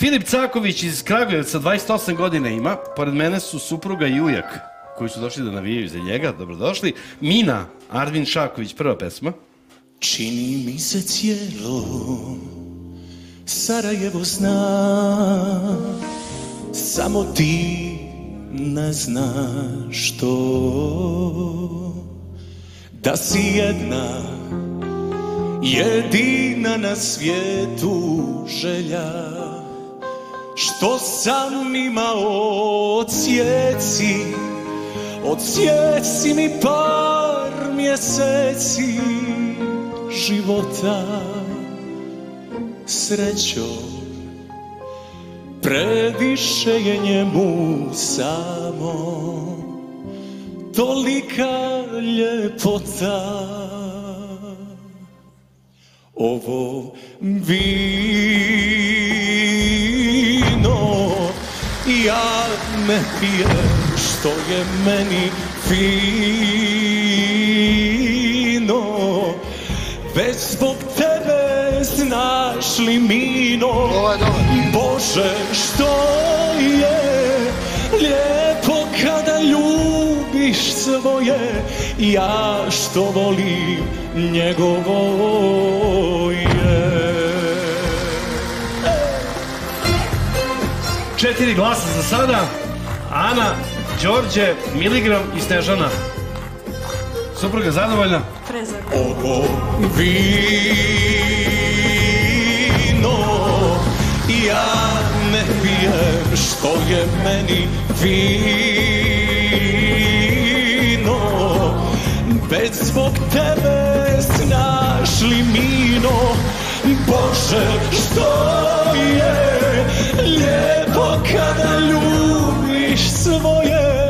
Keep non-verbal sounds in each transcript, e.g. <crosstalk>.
Filip Caković iz Kragujevca, 28 godina ima. Pored mene su supruga i ujak, koji su došli da navijaju za njega. Dobrodošli. Mina, Arvin Šaković, prva pesma. Čini mi se cijelo Sarajevo zna Samo ti ne znaš to Da si jedna Jedina na svijetu želja Što sam imao odsjeci Odsjeci mi par mjeseci života. Srećo Previše je njemu samo. Tolika ljepota Ovo vino Ja ne pijem što je meni fino. Već zbog tebe znaš li mino? Bože što je? Lijepo kada ljubiš svoje. Ja što volim njegovo je Četiri glasa za sada. Ana, Đorđe, Miligram i Snežana. Supruga zadovoljna? Ovo vino Ja ne pijem što je meni fino Već zbog tebe znaš li mino Bože što je lijepo kada ljubiš svoje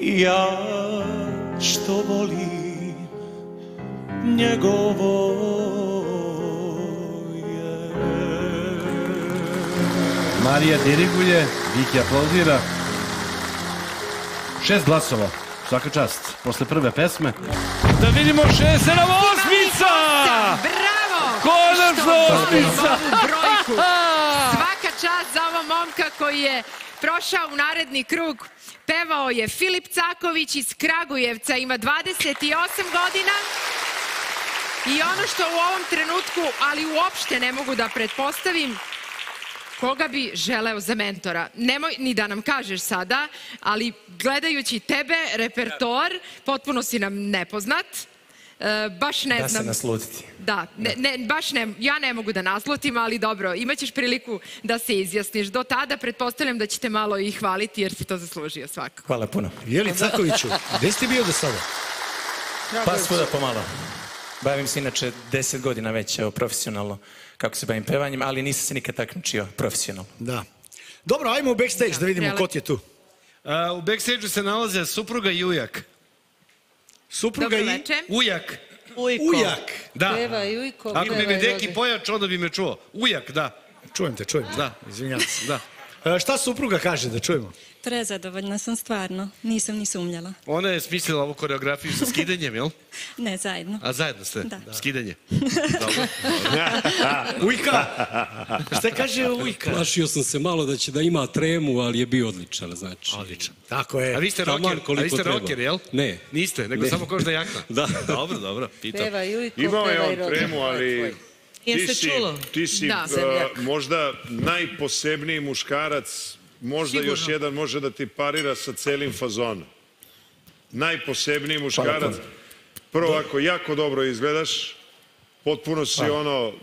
Ja što volim njegovo je Marija diriguje, Viki aplaudira. Šest glasova, svaka čast. Posle prve pesme. Da vidimo šest, sedam, osmica! Bravo! Konačno osmica! brojku. Svaka čast za ovo momka koji je prošao u naredni krug. Pevao je Filip Caković iz Kragujevca, ima 28 godina. I ono što u ovom trenutku, ali uopšte ne mogu da pretpostavim, koga bi želeo za mentora? Nemoj ni da nam kažeš sada, ali gledajući tebe, repertoar, potpuno si nam nepoznat. E, baš ne Da se znam. naslutiti. Da, ne, ne, baš ne, ja ne mogu da naslutim, ali dobro, imaćeš priliku da se izjasniš. Do tada pretpostavljam da ćete malo i hvaliti jer si to zaslužio svakako. Hvala puno. Jeli Cakoviću, gde si ti bio do sada? Pa svuda pomalo. Bavim se inače deset godina već evo, profesionalno kako se bavim pevanjem, ali nisam se nikad takmičio profesionalno. Da. Dobro, ajmo u backstage da, Da, vidimo prele- ko ti je tu. A, u backstage se nalaze supruga i ujak. Supruga i. Ujak. Ujko. ujak. Da. Peva i ujko. Ako me i deki ode. pojač, onda bi me čuo. Ujak, da. Čujem te, čujem. Da. Izvinjam se. Da. E, šta supruga kaže da čujemo? Prezadovoljna sam stvarno, nisam ni sumnjala. Ona je smislila ovu koreografiju sa skidanjem, jel? <laughs> Ne, zajedno. A zajedno ste? Da. Skidanje. <laughs> Dobro. <laughs> Ujka! šta kaže ujka? Plašio sam se malo da će da ima tremu, ali je bio odličan, znači. Odličan. Tako je. A vi ste Taman rocker, a koliko vi ste treba. rocker, jel? Ne. Niste, nego samo kožna jakna. Da. Dobro, dobro, pitam. Peva i ujko, Imao je peva i on tremu, ali ti Jeste si, čulo? ti si Da. uh, možda najposebniji muškarac, možda Sigurno. još jedan može da ti parira sa celim fazonom. Najposebniji muškarac. Prvo, ako jako dobro izgledaš, potpuno si ono uh,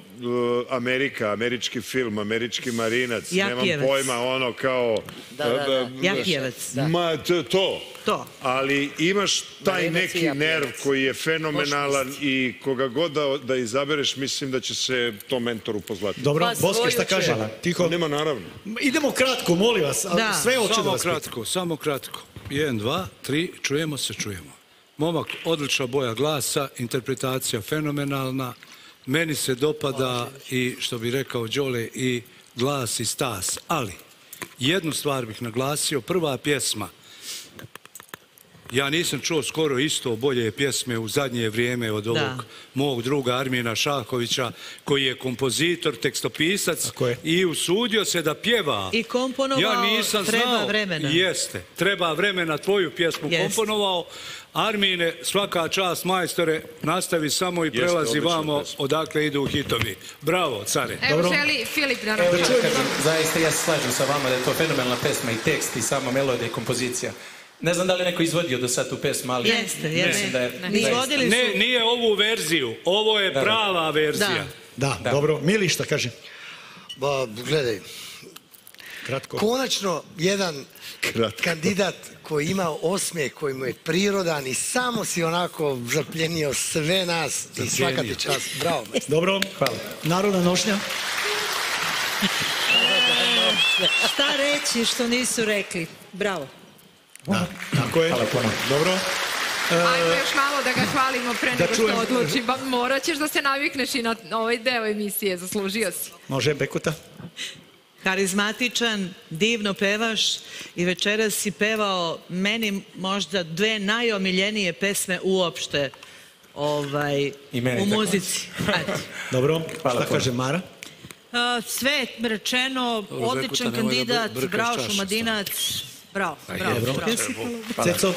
Amerika, američki film, američki marinac, nemam pojma, ono kao... Da, da, da. uh, Ja pjevac, da. Ma, to, to. To. Ali imaš taj Marinac i neki nerv koji je fenomenalan i koga god da, da izabereš, mislim da će se to mentoru pozlati. Dobro, Pa Boske, šta svoju kaže? Tiho. Nema naravno. Idemo kratko, molim vas. Da. Sve hoću da Samo vas pitam. kratko, samo kratko. Jedan, dva, tri, čujemo se, čujemo. Momak, odlična boja glasa, interpretacija fenomenalna. Meni se dopada i, što bi rekao Đole, i glas i stas. Ali, jednu stvar bih naglasio. Prva pjesma Ja nisam čuo skoro isto bolje pjesme u zadnje vrijeme od ovog mog druga Armina Šakovića, koji je kompozitor, tekstopisac je. i usudio se da pjeva. I komponovao Ja nisam Treba znao. vremena. Jeste, treba vremena tvoju pjesmu komponovao. Armine, svaka čast majstore, nastavi samo i prelazi vamo odakle idu hitovi. Bravo, care. Evo želi Filip da zaista ja se slažem sa vama da je to fenomenalna pesma i tekst i sama melodija i kompozicija. Ne znam da li je neko izvodio do sad tu pesmu, ali Jeste, jeste. da je... Ne. zaista- Izvodili su... Ne, nije ovu verziju, ovo je Da, da. prava verzija. Da. Da, Da. dobro. Mili šta kaže? Ba, gledaj, Kratko. konačno jedan kandidat koji ima osmijeh, koji mu je prirodan i samo si onako zapljenio sve nas i svaka ti čast. Bravo. Dobro. Hvala. Narodna nošnja. Šta reći što nisu rekli? Bravo. Da, tako je. Hvala puno. Dobro. Ajmo još malo da ga hvalimo pre nego što odluči. Ba, morat ćeš da se navikneš i na ovaj deo emisije, zaslužio si. Može Bekuta. Karizmatičan, divno pevaš i večeras si pevao meni možda dve najomiljenije pesme uopšte ovaj, u muzici. Ajde. Dobro. Hvala šta puno. kaže Mara? A, sve rečeno, odličan da kandidat, bravo Šumadinac, bravo, bravo, Dobro. bravo. Ceco?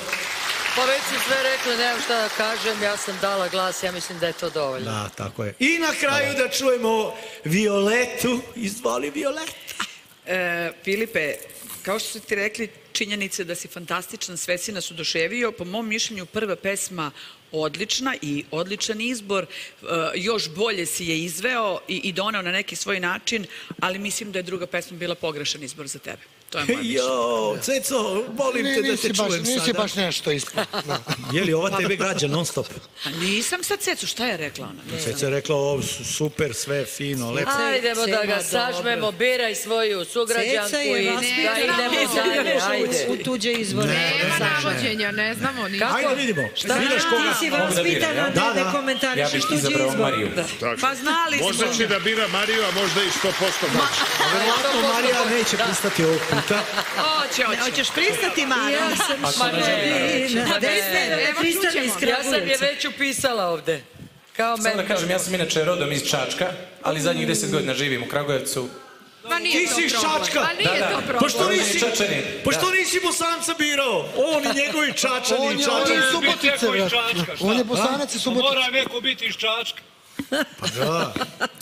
Pa već su sve rekli, nemam šta da kažem, ja sam dala glas, ja mislim da je to dovoljno. Da, tako je. I na kraju da čujemo Violetu. Izvoli Violeta. E, Filipe, kao što su ti rekli, činjenice da si fantastičan, sve si nas oduševio. Po mom mišljenju, prva pesma odlična i odličan izbor. E, još bolje si je izveo i, i doneo na neki svoj način, ali mislim da je druga pesma bila pogrešan izbor za tebe. To je moje mišljenje. Jo, Ceco, molim Ne, te da nisi te baš, čujem nisi sada. baš nešto ispod. Da. <laughs> Je li ova tebe gađa non stop? A nisam sad Cecu, šta je rekla ona? Ceca je rekla, ovo su super, sve fino, lepo. Ajdemo da ga sažmemo, biraj svoju sugrađanku Ceca je i vaspitana, idemo dalje, ajde. u tuđe izvore. Nema navođenja, ne znamo ni. Ajde vidimo. Šta Vidiš ti koga? si da biram, vaspitana, ja? ne Da, da da. Ja komentarišeš bih tuđe. Mariju. Tako. Pa znali smo. Možda će da bira Mariju, a možda i 100% Mač. Verovatno Marija neće pristati ovog puta. Hoće, hoće. Hoćeš pristati, Mara? Ja sam. Da da čućemo. iz Ja sam je već upisala ovde. Kao Samo da kažem, ja sam inače rodom iz Čačka, ali zadnjih deset godina živim u Kragujevcu. Ma nije Ti to si. Čačka? Ma nije Da, da. to problem. Pa što nisi, Čačani. pa što nisi Bosanca birao? On i njegovi Čačani On je, on je Čačani. iz Subotice. On je bosanac iz Subotice. neko biti iz Čačka. Da.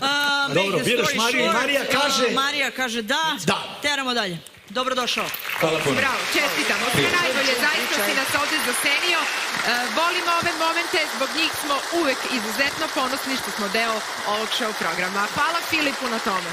A, Dobro, biraš Mariju Marija a, kaže- Marija kaže da, Da. teramo dalje. Dobrodošao. Hvala puno. Bravo, čestitamo. Sve najbolje, zaista si nas ovde zasenio. E, volimo ove momente, zbog njih smo uvek izuzetno ponosni što smo deo ovog show programa. Hvala Filipu na tome.